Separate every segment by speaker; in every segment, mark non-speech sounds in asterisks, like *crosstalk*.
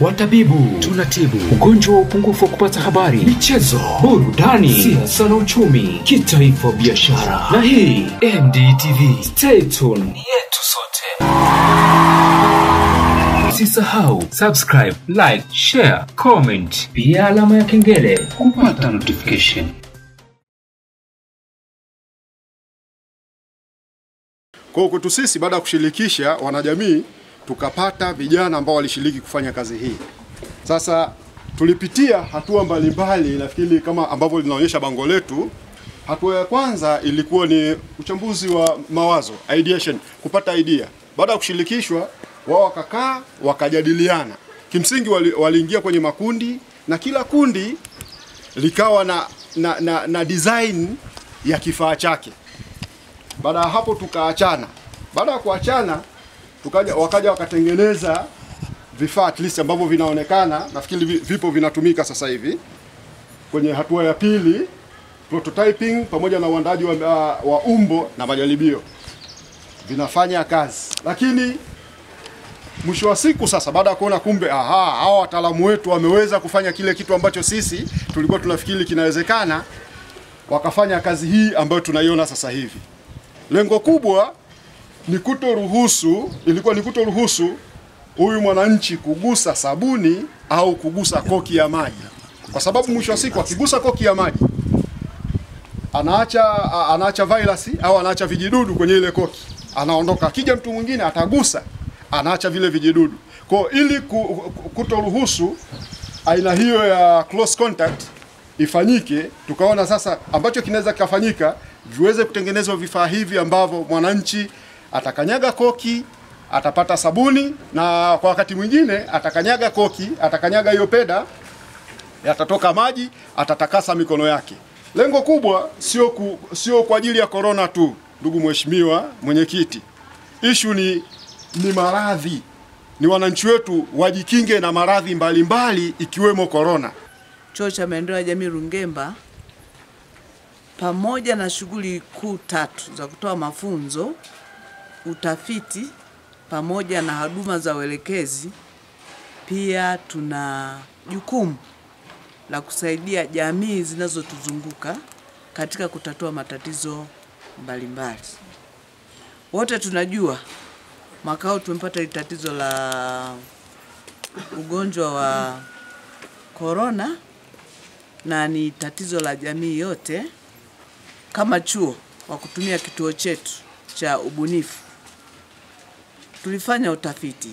Speaker 1: watabibu, tunatibu. Ugonjwa wa upungufu wa kupata habari, michezo, burudani, siasa na uchumi, kitaifa, biashara. Na hii NDTV, stay tuned, ni yetu sote. Usisahau subscribe, like, share, comment, pia alama ya kengele. Kupata notification.
Speaker 2: Kwa kwetu sisi, baada ya kushirikisha wanajamii, tukapata vijana ambao walishiriki kufanya kazi hii. Sasa tulipitia hatua mbalimbali, nafikiri kama ambavyo linaonyesha bango letu. Hatua ya kwanza ilikuwa ni uchambuzi wa mawazo, ideation, kupata idea. Baada ya kushirikishwa, wao wakakaa wakajadiliana. Kimsingi waliingia wali- kwenye makundi na kila kundi likawa na, na, na, na design ya kifaa chake. Baada ya hapo tukaachana. Baada ya kuachana tukaja wakaja wakatengeneza vifaa at least ambavyo vinaonekana, nafikiri vipo vinatumika sasa hivi. Kwenye hatua ya pili, prototyping pamoja na uandaji wa, wa umbo na majaribio. Vinafanya kazi, lakini mwisho wa siku sasa, baada ya kuona kumbe, aha, hawa wataalamu wetu wameweza kufanya kile kitu ambacho sisi tulikuwa tunafikiri kinawezekana, wakafanya kazi hii ambayo tunaiona sasa hivi. Lengo kubwa ni kutoruhusu, ilikuwa ni kutoruhusu huyu mwananchi kugusa sabuni au kugusa koki ya maji, kwa sababu mwisho wa siku akigusa koki ya maji anaacha anaacha virus au anaacha vijidudu kwenye ile koki, anaondoka. Akija mtu mwingine atagusa, anaacha vile vijidudu. Kwa ili ku- ku- kutoruhusu aina hiyo ya close contact ifanyike, tukaona sasa ambacho kinaweza kikafanyika viweze kutengenezwa vifaa hivi ambavyo mwananchi atakanyaga koki atapata sabuni, na kwa wakati mwingine atakanyaga koki, atakanyaga hiyo peda, yatatoka maji, atatakasa mikono yake. Lengo kubwa sio ku, sio kwa ajili ya korona tu, ndugu mheshimiwa mwenyekiti, ishu ni, ni maradhi, ni wananchi wetu wajikinge na maradhi mbalimbali ikiwemo korona.
Speaker 3: Chuo cha Maendeleo ya Jamii Rungemba pamoja na shughuli kuu tatu za kutoa mafunzo, utafiti pamoja na huduma za uelekezi, pia tuna jukumu la kusaidia jamii zinazotuzunguka katika kutatua matatizo mbalimbali. Wote tunajua mwaka huu tumepata hili tatizo la ugonjwa wa korona na ni tatizo la jamii yote. Kama chuo kwa kutumia kituo chetu cha ubunifu, tulifanya utafiti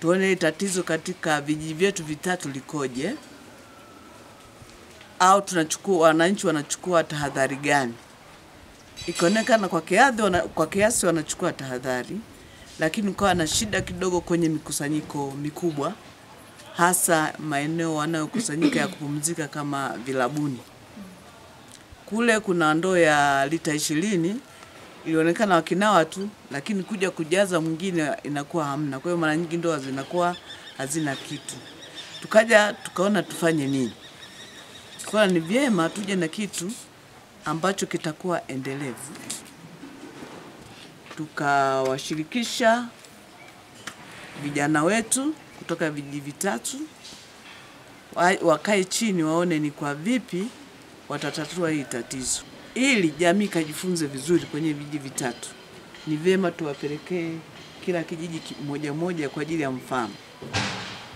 Speaker 3: tuone tatizo katika vijiji vyetu vitatu likoje, au tunachukua wananchi wanachukua tahadhari gani. Ikaonekana kwa kiasi wana, kwa kiasi wanachukua tahadhari, lakini ukawa na shida kidogo kwenye mikusanyiko mikubwa hasa maeneo wanayokusanyika ya kupumzika kama vilabuni. Kule kuna ndoo ya lita ishirini ilionekana wakinawa tu, lakini kuja kujaza mwingine inakuwa hamna. Kwa hiyo mara nyingi ndoa zinakuwa hazina kitu. Tukaja tukaona tufanye nini, tukaona ni vyema tuje na kitu ambacho kitakuwa endelevu. Tukawashirikisha vijana wetu kutoka vijiji vitatu wakae chini waone ni kwa vipi watatatua hii tatizo, ili jamii ikajifunze vizuri kwenye vijiji vitatu. Ni vyema tuwapelekee kila kijiji ki- moja moja kwa ajili ya mfano.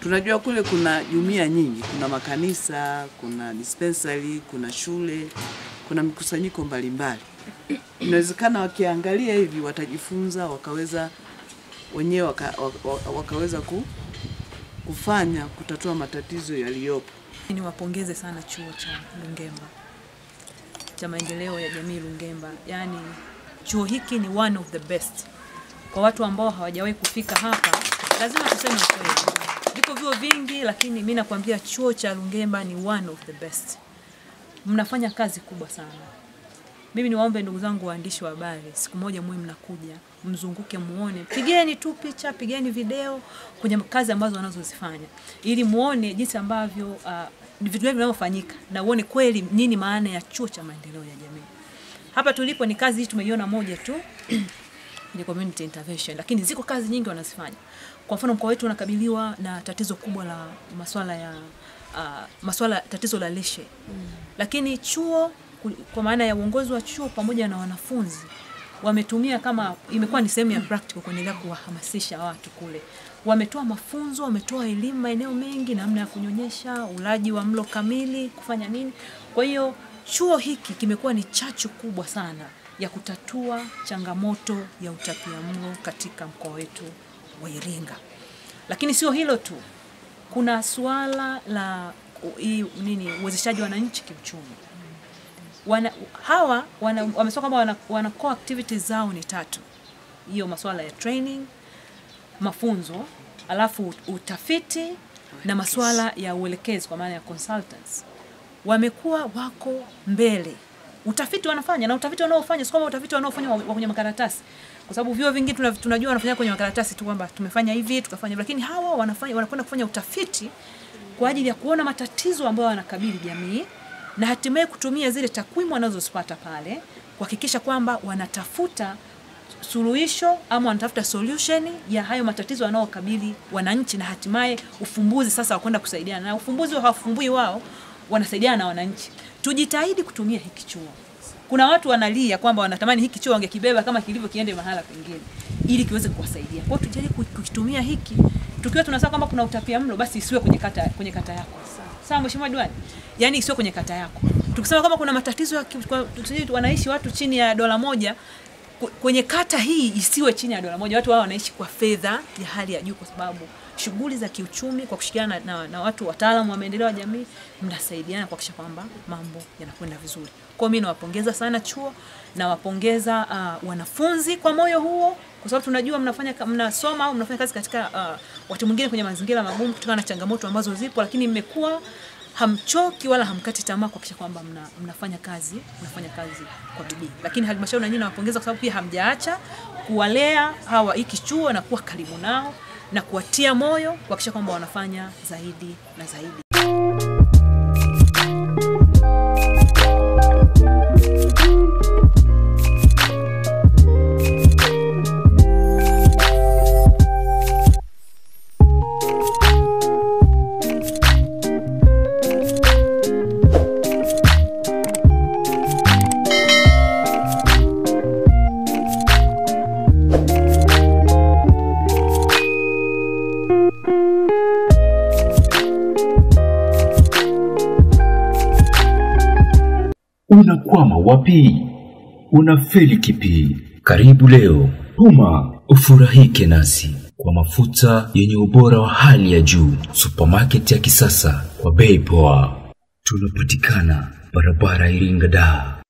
Speaker 3: Tunajua kule kuna jumuiya nyingi, kuna makanisa, kuna dispensary, kuna shule, kuna mikusanyiko mbalimbali. Inawezekana wakiangalia hivi watajifunza, wakaweza wenyewe waka, wakaweza ku, kufanya kutatua matatizo yaliyopo.
Speaker 4: Niwapongeze sana chuo cha Lungemba cha maendeleo ya jamii Lungemba. Yaani chuo hiki ni one of the best. Kwa watu ambao hawajawahi kufika hapa, lazima tuseme ukweli. Viko vyuo vingi, lakini mimi nakwambia chuo cha Lungemba ni one of the best. Mnafanya kazi kubwa sana. Mimi niwaombe ndugu zangu waandishi wa habari, siku moja mwe mnakuja mzunguke, muone, pigeni tu picha, pigeni video kwenye kazi ambazo wanazozifanya, ili muone jinsi ambavyo uh, vitu vinavyofanyika na uone kweli nini maana ya chuo cha maendeleo ya jamii. Hapa tulipo ni kazi hii tumeiona moja tu *clears throat* ni community intervention, lakini ziko kazi nyingi wanazifanya. Kwa mfano mkoa wetu unakabiliwa na tatizo kubwa la masuala ya uh, masuala tatizo la lishe mm. Lakini chuo kwa maana ya uongozi wa chuo pamoja na wanafunzi wametumia kama imekuwa ni sehemu ya practical kuendelea kuwahamasisha watu kule. Wametoa mafunzo, wametoa elimu maeneo mengi, namna ya kunyonyesha, ulaji wa mlo kamili, kufanya nini. Kwa hiyo chuo hiki kimekuwa ni chachu kubwa sana ya kutatua changamoto ya utapiamlo katika mkoa wetu wa Iringa. Lakini sio hilo tu, kuna suala la nini uwezeshaji wa wananchi kiuchumi wana, hawa wana, wamesema kwamba wana, wana core activities zao ni tatu, hiyo masuala ya training, mafunzo, alafu utafiti na masuala ya uelekezi kwa maana ya consultants. Wamekuwa wako mbele, utafiti wanafanya na utafiti wanaofanya sio utafiti wanaofanya wa wa kwenye makaratasi, kwa sababu vyuo vingi tunajua wanafanya kwenye makaratasi tu kwamba tumefanya hivi tukafanya, lakini hawa wanafanya wanakwenda kufanya utafiti kwa ajili ya kuona matatizo ambayo wanakabili jamii na hatimaye kutumia zile takwimu wanazozipata pale kuhakikisha kwamba wanatafuta suluhisho ama wanatafuta solution ya hayo matatizo wanaokabili wananchi na hatimaye ufumbuzi sasa wa kwenda kusaidiana. Na ufumbuzi hawafumbui wao wanasaidiana na wananchi. Tujitahidi kutumia hiki chuo. Kuna watu wanalia kwamba wanatamani hiki chuo wangekibeba kama kilivyo kiende mahala pengine ili kiweze kuwasaidia. Kwa hiyo tujaribu kukitumia hiki. Tukiwa tunasema kwamba kuna utapia mlo basi isiwe kwenye kata kwenye kata yako sawa mheshimiwa diwani yani sio kwenye kata yako tukisema kama kuna matatizo ya wanaishi watu chini ya dola moja kwenye kata hii isiwe chini ya dola moja. Watu wao wanaishi kwa fedha ya hali ya juu, kwa sababu shughuli za kiuchumi kwa kushikiana na, na, na watu wataalamu wa maendeleo ya jamii mnasaidiana kuhakikisha kwamba mambo yanakwenda vizuri. Kwa hiyo mimi nawapongeza sana chuo, nawapongeza uh, wanafunzi kwa moyo huo, kwa sababu tunajua mnafanya mnasoma au mnafanya kazi katika uh, wakati mwingine kwenye mazingira magumu kutokana na changamoto ambazo zipo, lakini mmekuwa hamchoki wala hamkati tamaa kuhakikisha kwamba mna, mnafanya kazi mnafanya kazi kwa bidii. Lakini halmashauri na nyinyi nawapongeza kwa sababu pia hamjaacha kuwalea hawa hiki chuo na kuwa karibu nao na kuwatia moyo kuhakikisha kwamba wanafanya zaidi na zaidi.
Speaker 1: Unakwama wapi? Unafeli kipi? Karibu leo, Puma ufurahike nasi kwa mafuta yenye ubora wa hali ya juu, supermarket ya kisasa kwa bei poa. Tunapatikana barabara Iringa Dar,